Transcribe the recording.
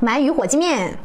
鳗鱼火鸡面。